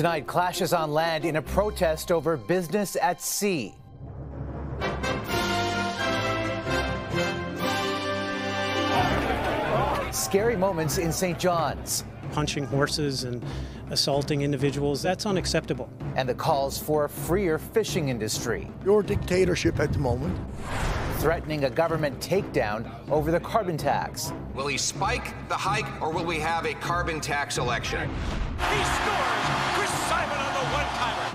Tonight, clashes on land in a protest over business at sea. Scary moments in St. John's. Punching horses and assaulting individuals, that's unacceptable. And the calls for a freer fishing industry. Your dictatorship at the moment. Threatening a government takedown over the carbon tax. Will he spike the hike or will we have a carbon tax election? He scores!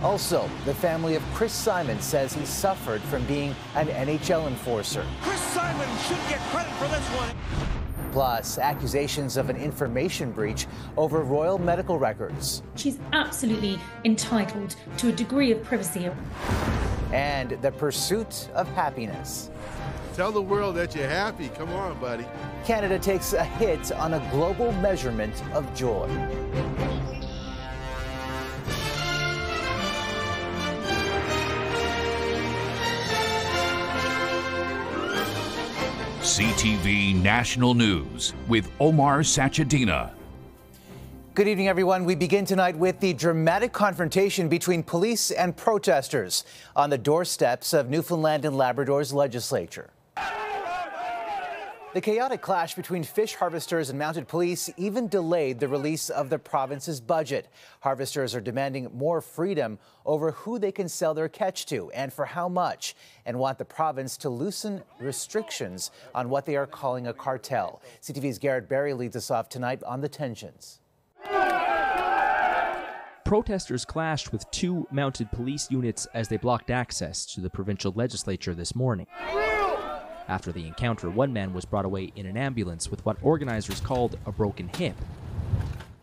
Also, the family of Chris Simon says he suffered from being an NHL enforcer. Chris Simon should get credit for this one. Plus, accusations of an information breach over royal medical records. She's absolutely entitled to a degree of privacy. And the pursuit of happiness. Tell the world that you're happy. Come on, buddy. Canada takes a hit on a global measurement of joy. CTV National News with Omar Sachedina. Good evening, everyone. We begin tonight with the dramatic confrontation between police and protesters on the doorsteps of Newfoundland and Labrador's legislature. The chaotic clash between fish harvesters and mounted police even delayed the release of the province's budget. Harvesters are demanding more freedom over who they can sell their catch to and for how much, and want the province to loosen restrictions on what they are calling a cartel. CTV's Garrett Barry leads us off tonight on the tensions. Protesters clashed with two mounted police units as they blocked access to the provincial legislature this morning. After the encounter, one man was brought away in an ambulance with what organizers called a broken hip.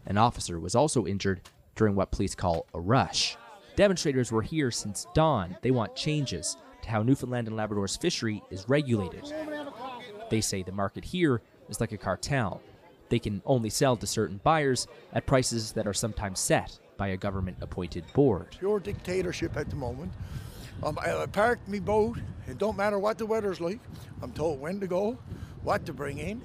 An officer was also injured during what police call a rush. Demonstrators were here since dawn. They want changes to how Newfoundland and Labrador's fishery is regulated. They say the market here is like a cartel. They can only sell to certain buyers at prices that are sometimes set by a government appointed board. Your dictatorship at the moment. Um, I parked my boat. It don't matter what the weather's like. I'm told when to go, what to bring in,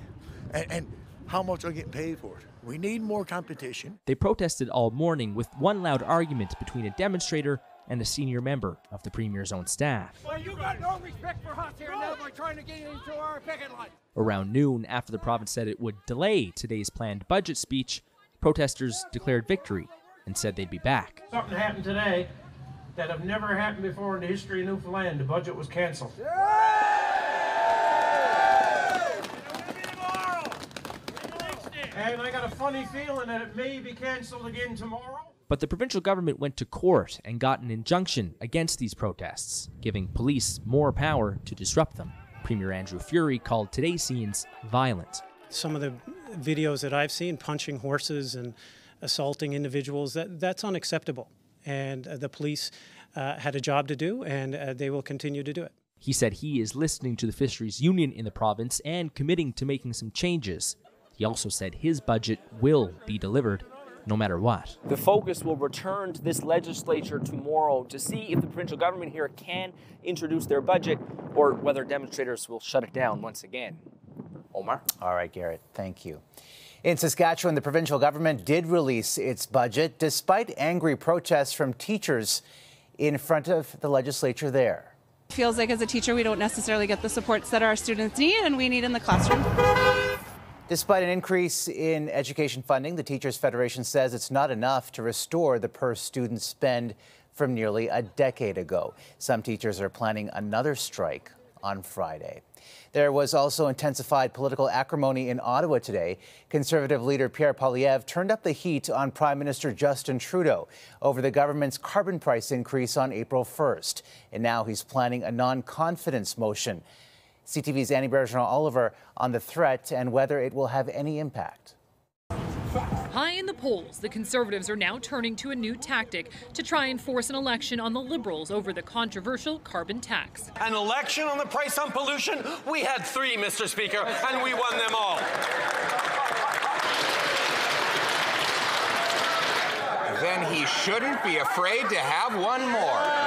and, and how much I'm getting paid for it. We need more competition. They protested all morning with one loud argument between a demonstrator and a senior member of the Premier's own staff. Well, you got no respect for us here now by trying to get into our picket line. Around noon, after the province said it would delay today's planned budget speech, protesters declared victory and said they'd be back. Something happened today that have never happened before in the history of Newfoundland. The budget was canceled. And I got a funny feeling that it may be canceled again tomorrow. But the provincial government went to court and got an injunction against these protests, giving police more power to disrupt them. Premier Andrew Furey called today's scenes violent. Some of the videos that I've seen, punching horses and assaulting individuals, that, that's unacceptable. And uh, the police uh, had a job to do, and uh, they will continue to do it. He said he is listening to the fisheries union in the province and committing to making some changes. He also said his budget will be delivered no matter what. The focus will return to this legislature tomorrow to see if the provincial government here can introduce their budget or whether demonstrators will shut it down once again. Omar? All right, Garrett, thank you. In Saskatchewan, the provincial government did release its budget despite angry protests from teachers in front of the legislature there. Feels like as a teacher, we don't necessarily get the supports that our students need and we need in the classroom. Despite an increase in education funding, the Teachers Federation says it's not enough to restore the per student spend from nearly a decade ago. Some teachers are planning another strike on Friday. There was also intensified political acrimony in Ottawa today. Conservative leader Pierre Poilievre turned up the heat on Prime Minister Justin Trudeau over the government's carbon price increase on April 1st. And now he's planning a non confidence motion. CTV's Annie Bergeron Oliver on the threat and whether it will have any impact. High in the polls, the Conservatives are now turning to a new tactic to try and force an election on the Liberals over the controversial carbon tax. An election on the price on pollution? We had three, Mr. Speaker, and we won them all. Then he shouldn't be afraid to have one more.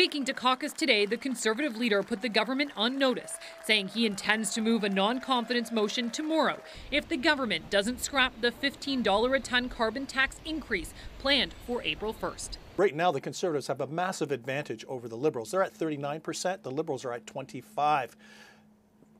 Speaking to caucus today, the Conservative leader put the government on notice, saying he intends to move a non confidence motion tomorrow if the government doesn't scrap the $15 a ton carbon tax increase planned for April 1st. Right now, the Conservatives have a massive advantage over the Liberals. They're at 39%, the Liberals are at 25.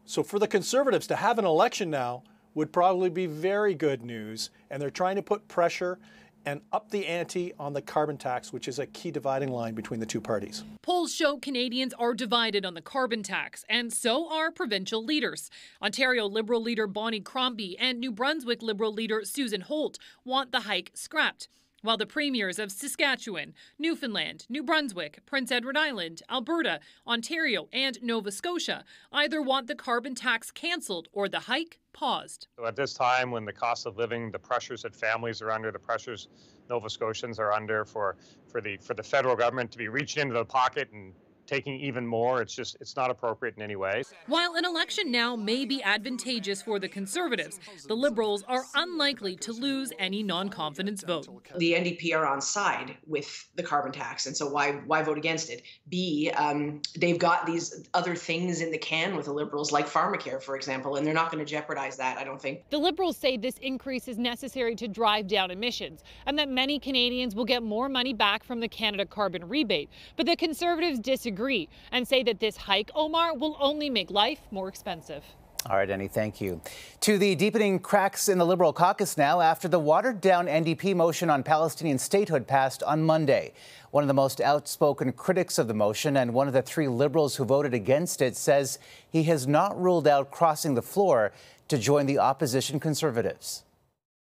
So for the Conservatives to have an election now would probably be very good news, and they're trying to put pressure and up the ante on the carbon tax, which is a key dividing line between the two parties. Polls show Canadians are divided on the carbon tax, and so are provincial leaders. Ontario Liberal leader Bonnie Crombie and New Brunswick Liberal leader Susan Holt want the hike scrapped while the premiers of Saskatchewan, Newfoundland, New Brunswick, Prince Edward Island, Alberta, Ontario, and Nova Scotia either want the carbon tax cancelled or the hike paused. So at this time, when the cost of living, the pressures that families are under, the pressures Nova Scotians are under for, for, the, for the federal government to be reaching into the pocket and taking even more. It's just, it's not appropriate in any way. While an election now may be advantageous for the Conservatives, the Liberals are unlikely to lose any non-confidence vote. The NDP are on side with the carbon tax, and so why why vote against it? B, um, they've got these other things in the can with the Liberals, like pharmacare, for example, and they're not going to jeopardize that. I don't think. The Liberals say this increase is necessary to drive down emissions, and that many Canadians will get more money back from the Canada carbon rebate. But the Conservatives disagree disagree and say that this hike, Omar, will only make life more expensive. All right, Annie, thank you. To the deepening cracks in the Liberal caucus now after the watered down NDP motion on Palestinian statehood passed on Monday. One of the most outspoken critics of the motion and one of the three Liberals who voted against it says he has not ruled out crossing the floor to join the opposition Conservatives.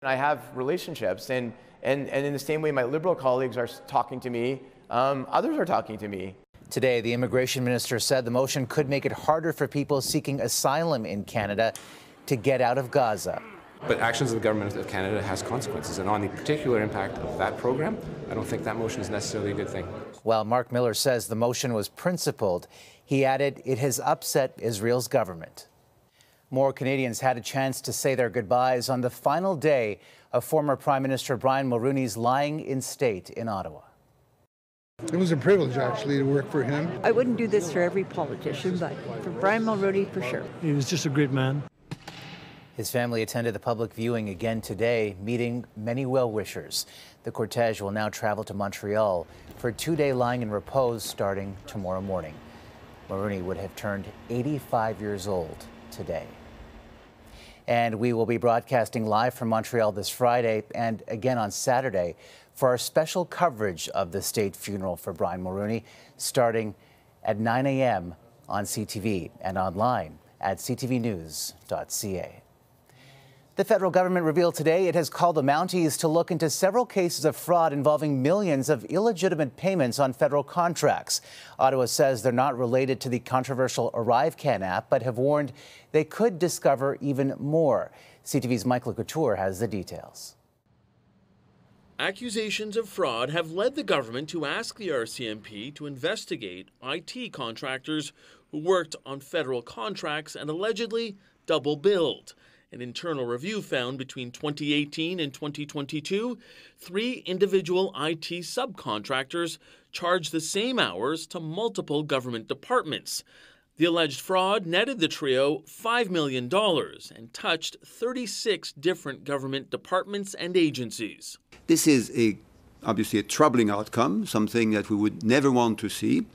I have relationships, and, and, and in the same way my Liberal colleagues are talking to me, um, others are talking to me. Today, the immigration minister said the motion could make it harder for people seeking asylum in Canada to get out of Gaza. But actions of the government of Canada has consequences, and on the particular impact of that program, I don't think that motion is necessarily a good thing. While Marc Miller says the motion was principled, he added it has upset Israel's government. More Canadians had a chance to say their goodbyes on the final day of former Prime Minister Brian Mulroney's lying in state in Ottawa. It was a privilege, actually, to work for him. I wouldn't do this for every politician, but for Brian Mulroney, for sure. He was just a great man. His family attended the public viewing again today, meeting many well wishers. The cortege will now travel to Montreal for a two day lying in repose starting tomorrow morning. Mulroney would have turned 85 years old today. And we will be broadcasting live from Montreal this Friday and again on Saturday for our special coverage of the state funeral for Brian Mulroney, starting at 9 a.m. on CTV and online at ctvnews.ca. The federal government revealed today it has called the Mounties to look into several cases of fraud involving millions of illegitimate payments on federal contracts. Ottawa says they're not related to the controversial ArriveCan app, but have warned they could discover even more. CTV's Michael Couture has the details. Accusations of fraud have led the government to ask the RCMP to investigate IT contractors who worked on federal contracts and allegedly double billed. An internal review found between 2018 and 2022, three individual IT subcontractors charged the same hours to multiple government departments. The alleged fraud netted the trio $5 million and touched 36 different government departments and agencies. This is a, obviously a troubling outcome, something that we would never want to see.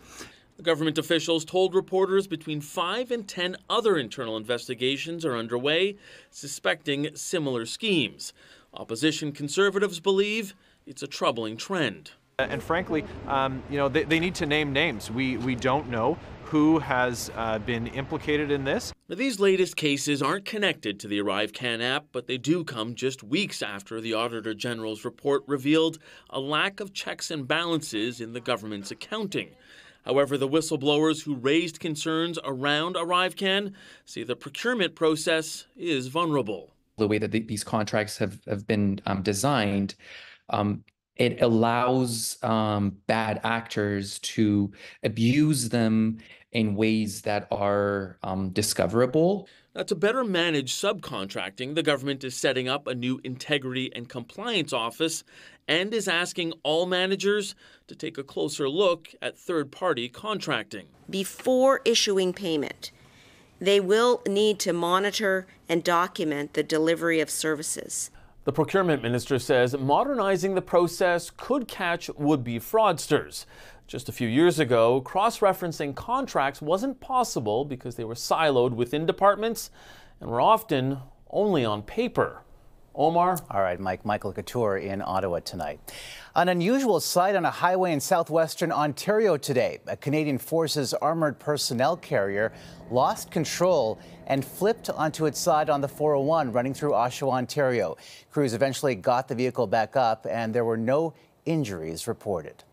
The government officials told reporters between five and ten other internal investigations are underway, suspecting similar schemes. Opposition conservatives believe it's a troubling trend. And frankly, um, you know, they, they, need to name names. We, we don't know who has uh, been implicated in this. Now, these latest cases aren't connected to the ArriveCan app, but they do come just weeks after the Auditor General's report revealed a lack of checks and balances in the government's accounting. However, the whistleblowers who raised concerns around ArriveCan say the procurement process is vulnerable. The way that the, these contracts have, have been um, designed, um, it allows um, bad actors to abuse them in ways that are um, discoverable. Now, to better manage subcontracting, the government is setting up a new integrity and compliance office and is asking all managers to take a closer look at third party contracting. Before issuing payment, they will need to monitor and document the delivery of services. The procurement minister says modernizing the process could catch would be fraudsters. Just a few years ago, cross referencing contracts wasn't possible because they were siloed within departments and were often only on paper. Omar? All right, Mike. Michael Couture in Ottawa tonight. An unusual sight on a highway in southwestern Ontario today. A Canadian Forces armored personnel carrier lost control and flipped onto its side on the 401 running through Oshawa, Ontario. Crews eventually got the vehicle back up, and there were no injuries reported.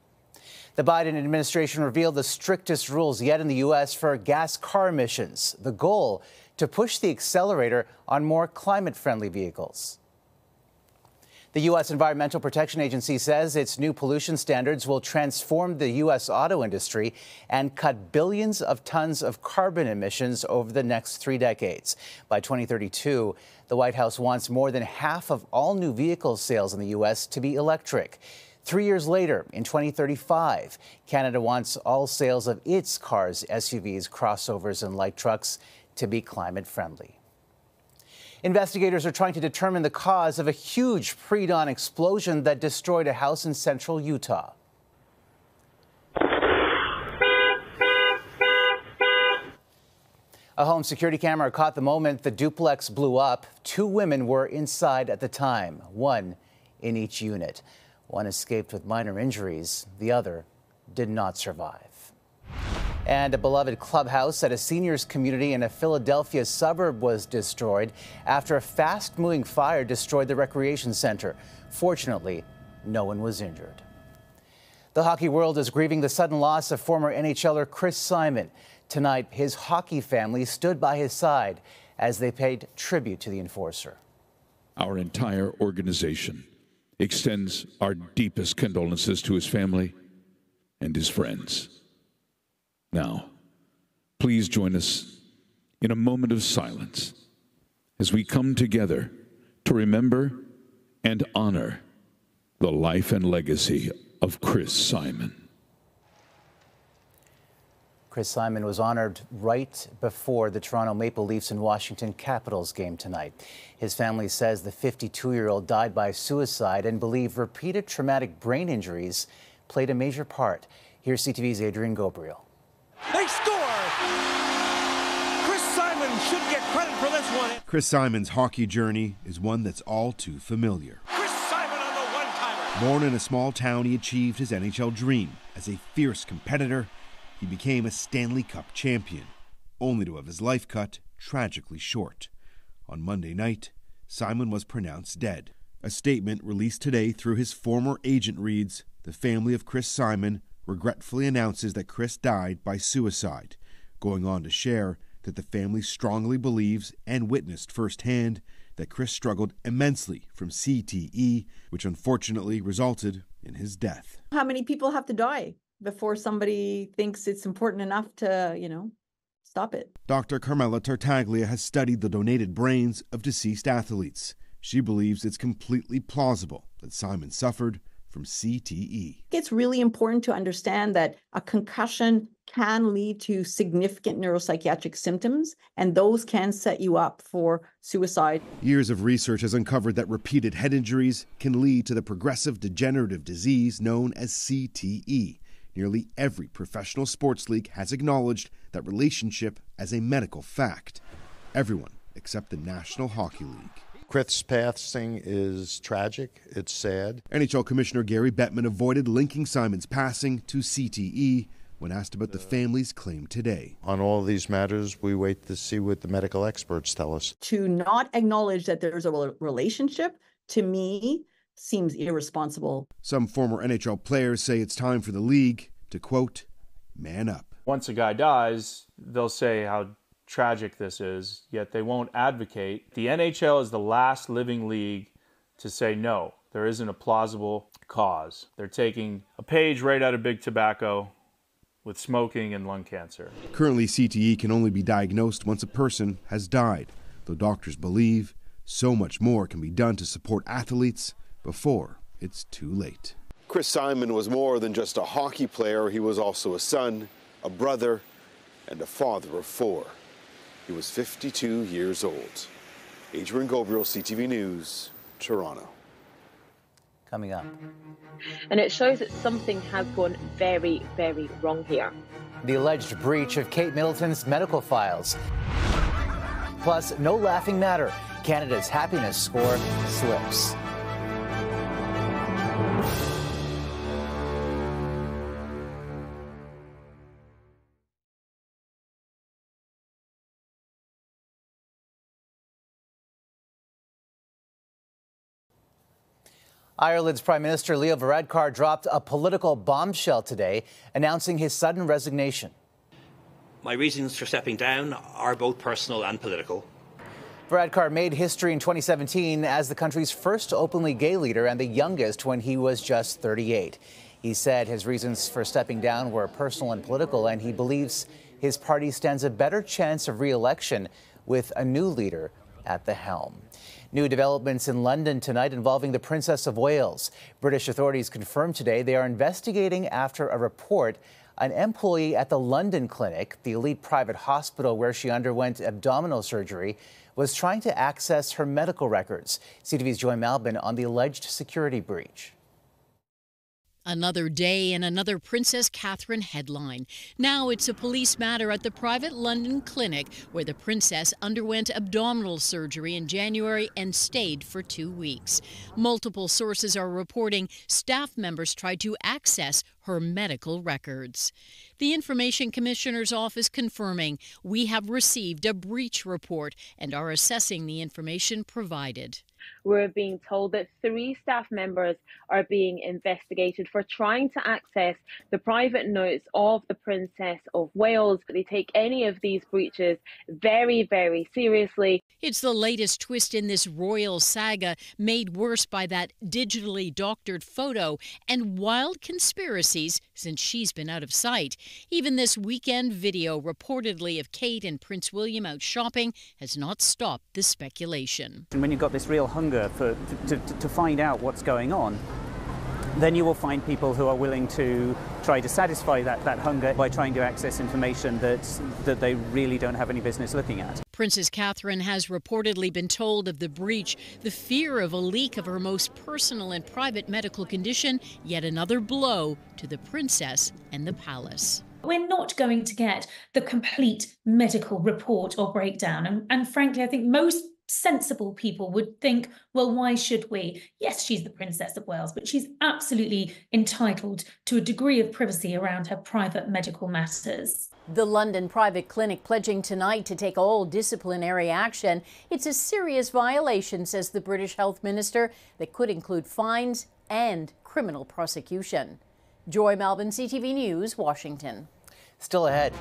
The Biden administration revealed the strictest rules yet in the U.S. for gas car emissions. The goal to push the accelerator on more climate friendly vehicles. The U.S. Environmental Protection Agency says its new pollution standards will transform the U.S. auto industry and cut billions of tons of carbon emissions over the next three decades. By 2032, the White House wants more than half of all new vehicle sales in the U.S. to be electric. Three years later, in 2035, Canada wants all sales of its cars, SUVs, crossovers, and light trucks to be climate friendly. Investigators are trying to determine the cause of a huge pre dawn explosion that destroyed a house in central Utah. A home security camera caught the moment the duplex blew up. Two women were inside at the time, one in each unit. One escaped with minor injuries, the other did not survive. And a beloved clubhouse at a seniors community in a Philadelphia suburb was destroyed after a fast moving fire destroyed the recreation center. Fortunately, no one was injured. The hockey world is grieving the sudden loss of former NHLer Chris Simon. Tonight, his hockey family stood by his side as they paid tribute to the enforcer. Our entire organization extends our deepest condolences to his family and his friends. Now, please join us in a moment of silence as we come together to remember and honor the life and legacy of Chris Simon. Chris Simon was honored right before the Toronto Maple Leafs and Washington Capitals game tonight. His family says the 52 year old died by suicide and believe repeated traumatic brain injuries played a major part. Here's CTV's Adrian Ghobrial. Chris Simon should get credit for this one. Chris Simon's hockey journey is one that's all too familiar. Chris Simon on the one-timer. Born in a small town, he achieved his NHL dream as a fierce competitor he became a Stanley Cup champion, only to have his life cut tragically short. On Monday night, Simon was pronounced dead. A statement released today through his former agent reads The family of Chris Simon regretfully announces that Chris died by suicide, going on to share that the family strongly believes and witnessed firsthand that Chris struggled immensely from CTE, which unfortunately resulted in his death. How many people have to die before somebody thinks it's important enough to, you know, stop it. Dr. Carmela Tartaglia has studied the donated brains of deceased athletes. She believes it's completely plausible that Simon suffered from CTE. It's really important to understand that a concussion can lead to significant neuropsychiatric symptoms, and those can set you up for suicide. Years of research has uncovered that repeated head injuries can lead to the progressive degenerative disease known as CTE nearly every professional sports league has acknowledged that relationship as a medical fact. Everyone except the National Hockey League. Chris passing is tragic. It's sad. NHL Commissioner Gary Bettman avoided linking Simon's passing to CTE when asked about the family's claim today. On all these matters, we wait to see what the medical experts tell us. To not acknowledge that there's a relationship, to me, seems irresponsible. Some former NHL players say it's time for the league to quote, man up. Once a guy dies, they'll say how tragic this is, yet they won't advocate. The NHL is the last living league to say no, there isn't a plausible cause. They're taking a page right out of Big Tobacco with smoking and lung cancer. Currently, CTE can only be diagnosed once a person has died, though doctors believe so much more can be done to support athletes before it's too late. Chris Simon was more than just a hockey player, he was also a son, a brother, and a father of four. He was 52 years old. Adrian Ghobrial, CTV News, Toronto. Coming up. And it shows that something has gone very, very wrong here. The alleged breach of Kate Middleton's medical files. Plus, no laughing matter. Canada's happiness score slips. Ireland's Prime Minister Leo Varadkar dropped a political bombshell today, announcing his sudden resignation. My reasons for stepping down are both personal and political. Varadkar made history in 2017 as the country's first openly gay leader and the youngest when he was just 38. He said his reasons for stepping down were personal and political, and he believes his party stands a better chance of re election with a new leader at the helm. New developments in London tonight involving the Princess of Wales. British authorities confirmed today they are investigating after a report an employee at the London clinic, the elite private hospital where she underwent abdominal surgery, was trying to access her medical records. CTV's Joy Malbon on the alleged security breach. Another day and another Princess Catherine headline. Now it's a police matter at the private London clinic where the princess underwent abdominal surgery in January and stayed for two weeks. Multiple sources are reporting staff members tried to access her medical records. The Information Commissioner's Office confirming we have received a breach report and are assessing the information provided we're being told that three staff members are being investigated for trying to access the private notes of the Princess of Wales. But they take any of these breaches very, very seriously. It's the latest twist in this royal saga, made worse by that digitally doctored photo and wild conspiracies since she's been out of sight. Even this weekend video reportedly of Kate and Prince William out shopping has not stopped the speculation. And when you've got this real hunger for, to, to, to find out what's going on, then you will find people who are willing to try to satisfy that, that hunger by trying to access information that, that they really don't have any business looking at. Princess Catherine has reportedly been told of the breach, the fear of a leak of her most personal and private medical condition, yet another blow to the princess and the palace we're not going to get the complete medical report or breakdown. And, and, frankly, I think most sensible people would think, well, why should we? Yes, she's the Princess of Wales, but she's absolutely entitled to a degree of privacy around her private medical matters. The London private clinic pledging tonight to take all disciplinary action. It's a serious violation, says the British Health Minister, that could include fines and criminal prosecution. Joy Malbon, CTV News, Washington. Still ahead.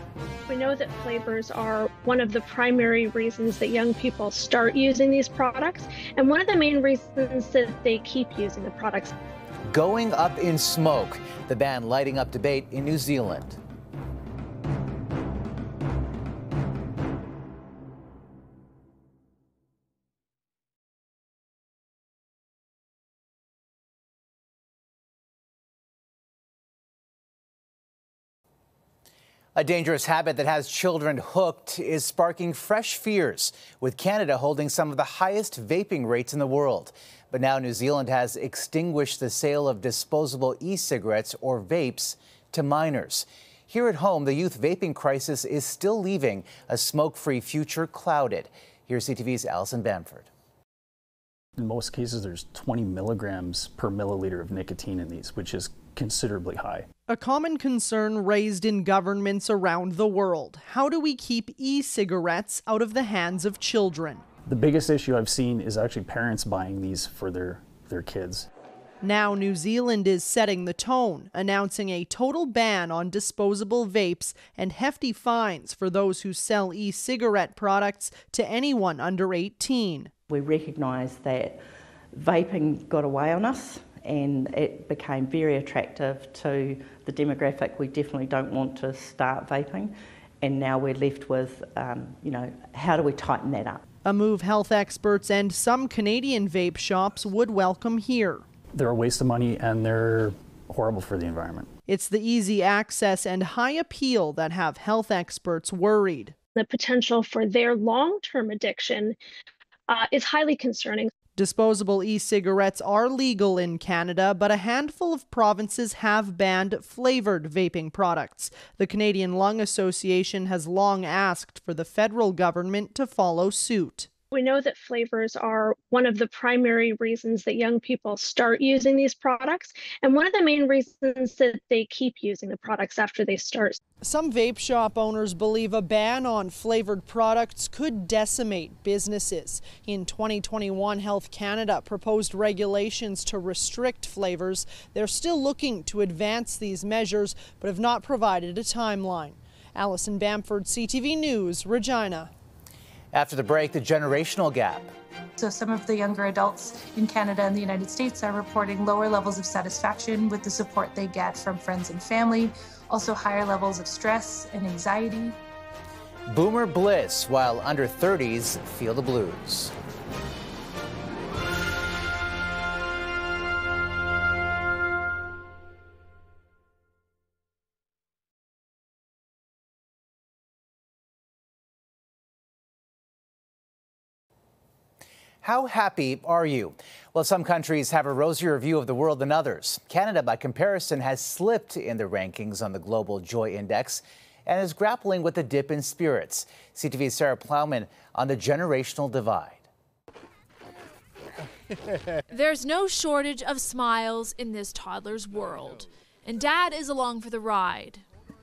We know that flavors are one of the primary reasons that young people start using these products, and one of the main reasons that they keep using the products. Going up in smoke, the ban lighting up debate in New Zealand. A dangerous habit that has children hooked is sparking fresh fears, with Canada holding some of the highest vaping rates in the world. But now New Zealand has extinguished the sale of disposable e cigarettes or vapes to minors. Here at home, the youth vaping crisis is still leaving a smoke free future clouded. Here's CTV's Allison Bamford. In most cases, there's 20 milligrams per milliliter of nicotine in these, which is considerably high. A common concern raised in governments around the world. How do we keep e cigarettes out of the hands of children? The biggest issue I've seen is actually parents buying these for their, their kids. Now, New Zealand is setting the tone, announcing a total ban on disposable vapes and hefty fines for those who sell e cigarette products to anyone under 18. We recognise that vaping got away on us and it became very attractive to the demographic. We definitely don't want to start vaping, and now we're left with, um, you know, how do we tighten that up? A move health experts and some Canadian vape shops would welcome here. They're a waste of money and they're horrible for the environment. It's the easy access and high appeal that have health experts worried. The potential for their long term addiction uh, is highly concerning. Disposable e cigarettes are legal in Canada, but a handful of provinces have banned flavored vaping products. The Canadian Lung Association has long asked for the federal government to follow suit. We know that flavors are one of the primary reasons that young people start using these products, and one of the main reasons that they keep using the products after they start. Some vape shop owners believe a ban on flavored products could decimate businesses. In 2021, Health Canada proposed regulations to restrict flavors. They're still looking to advance these measures, but have not provided a timeline. Allison Bamford, CTV News, Regina. After the break, the generational gap. So, some of the younger adults in Canada and the United States are reporting lower levels of satisfaction with the support they get from friends and family, also higher levels of stress and anxiety. Boomer bliss, while under 30s feel the blues. How happy are you? Well, some countries have a rosier view of the world than others. Canada, by comparison, has slipped in the rankings on the Global Joy Index and is grappling with a dip in spirits. CTV's Sarah Plowman on the generational divide. There's no shortage of smiles in this toddler's world, and dad is along for the ride.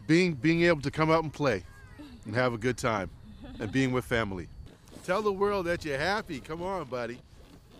Being being able to come out and play and have a good time and being with family. Tell the world that you're happy. Come on, buddy.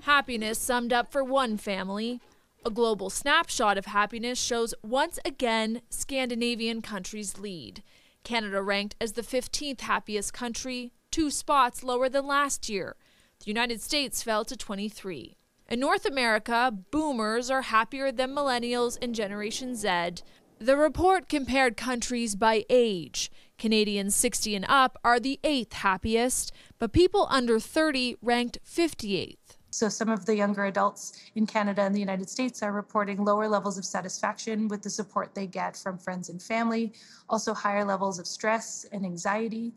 Happiness summed up for one family. A global snapshot of happiness shows once again Scandinavian countries lead. Canada ranked as the 15th happiest country, two spots lower than last year. The United States fell to 23. In North America, boomers are happier than millennials and Generation Z. The report compared countries by age. Canadians 60 and up are the eighth happiest, but people under 30 ranked 58th. So, some of the younger adults in Canada and the United States are reporting lower levels of satisfaction with the support they get from friends and family, also higher levels of stress and anxiety.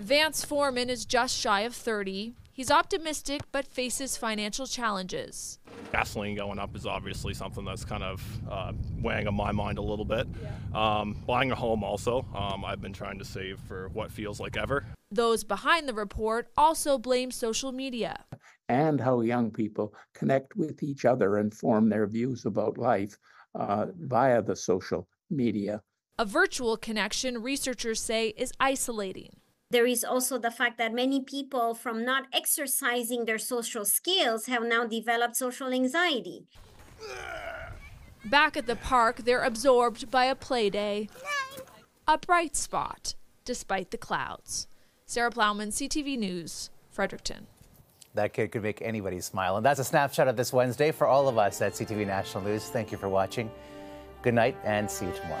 Vance Foreman is just shy of 30. He's optimistic but faces financial challenges. Gasoline going up is obviously something that's kind of uh, weighing on my mind a little bit. Um, buying a home also, um, I've been trying to save for what feels like ever. Those behind the report also blame social media. And how young people connect with each other and form their views about life uh, via the social media. A virtual connection, researchers say, is isolating. There is also the fact that many people, from not exercising their social skills, have now developed social anxiety. Back at the park, they're absorbed by a play day. A bright spot, despite the clouds. Sarah Plowman, CTV News, Fredericton. That kid could make anybody smile. And that's a snapshot of this Wednesday for all of us at CTV National News. Thank you for watching. Good night and see you tomorrow.